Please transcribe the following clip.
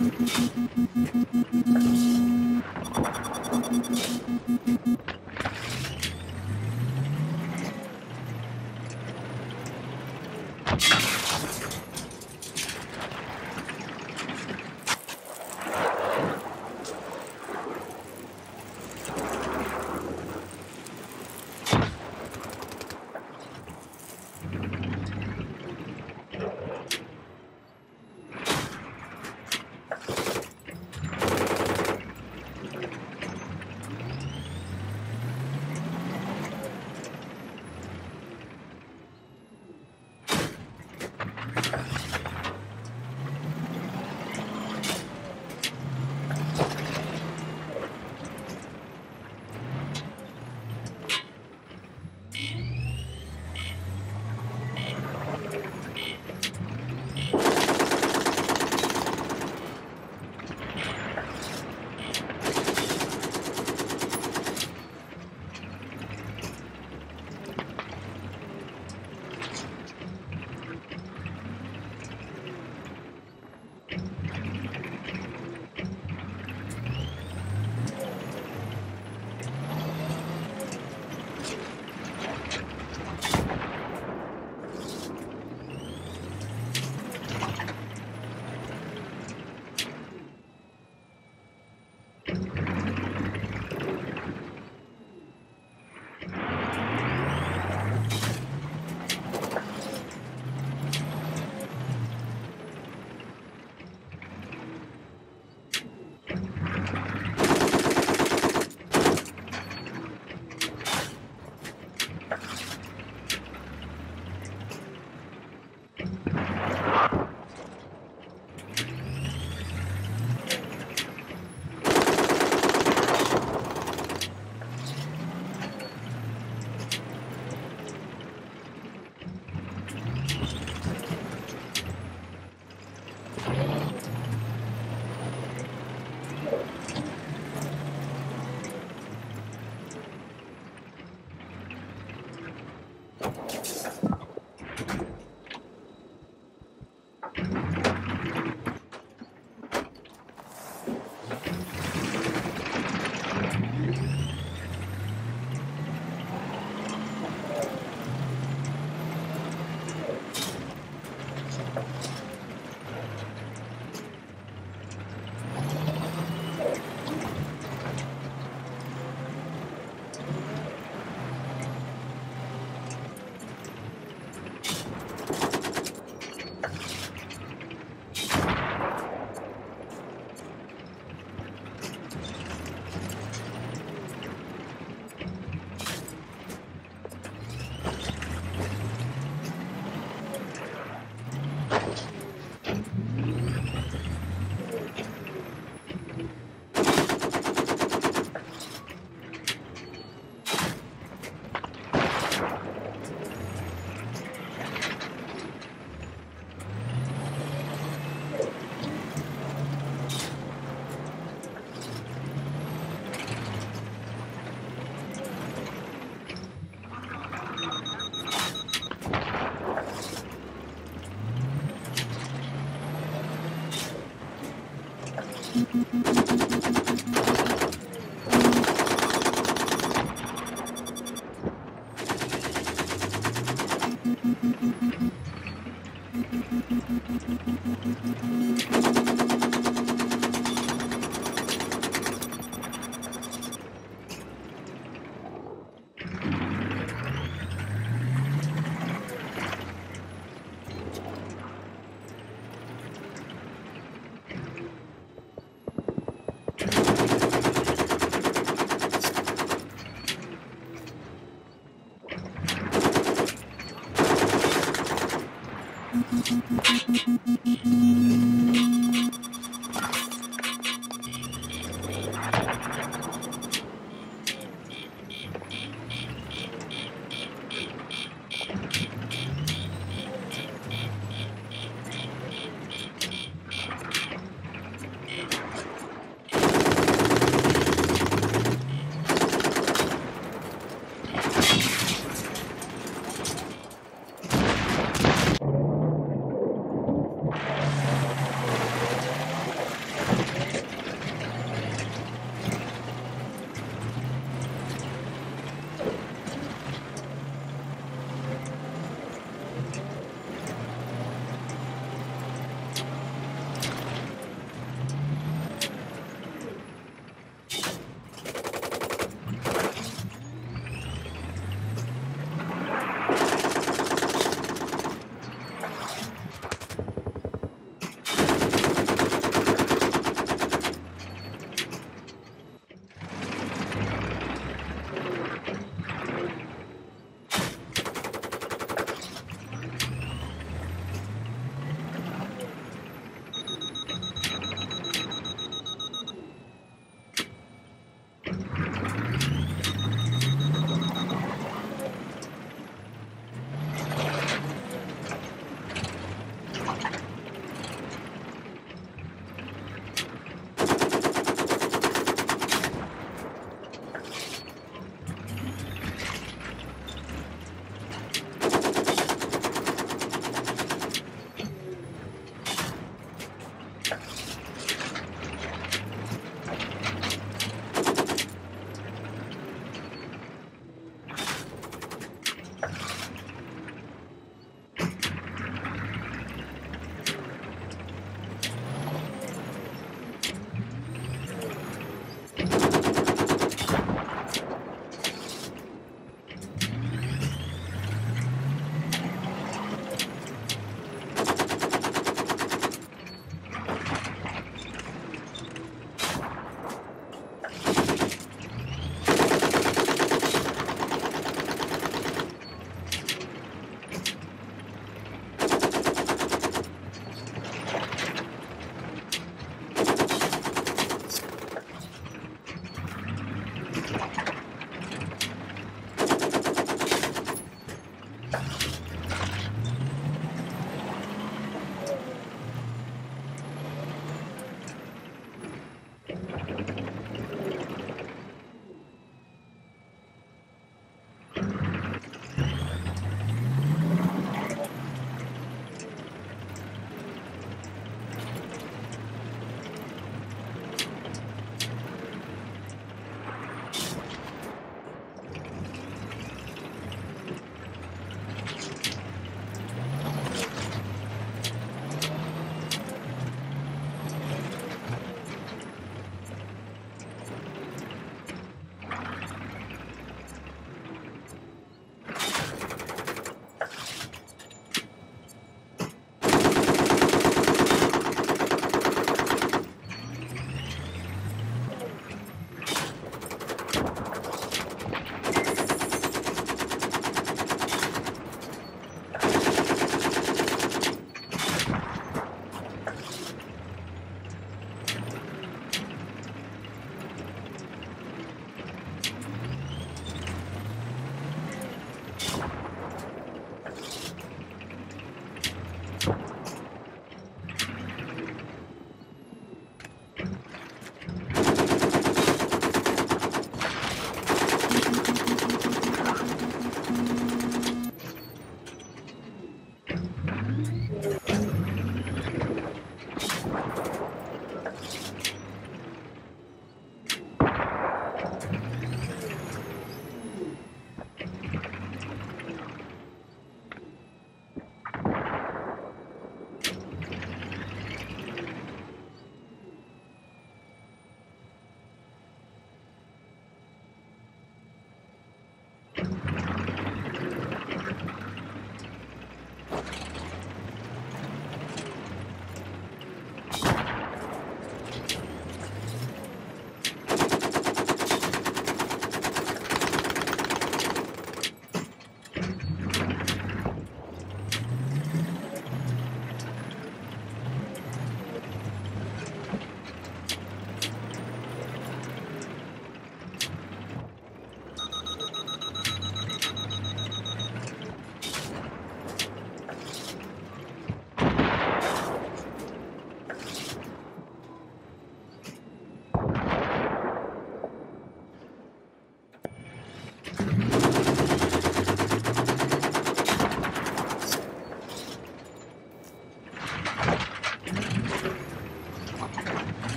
えっ?